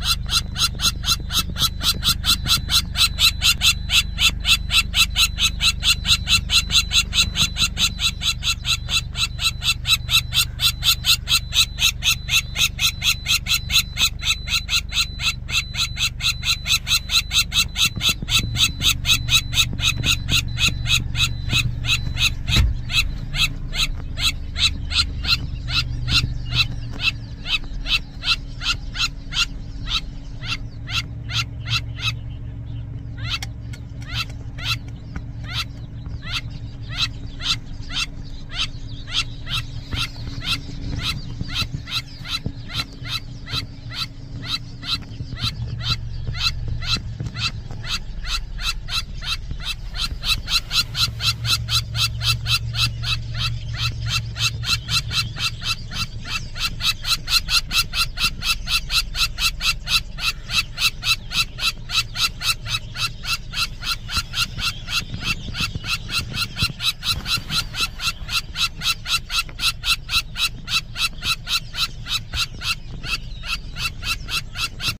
Ha ha!